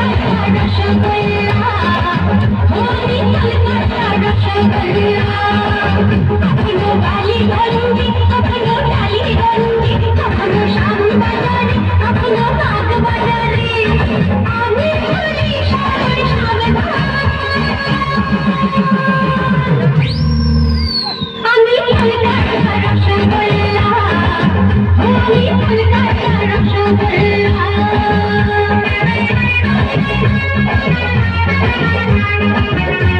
Russia, Russia, Thank you.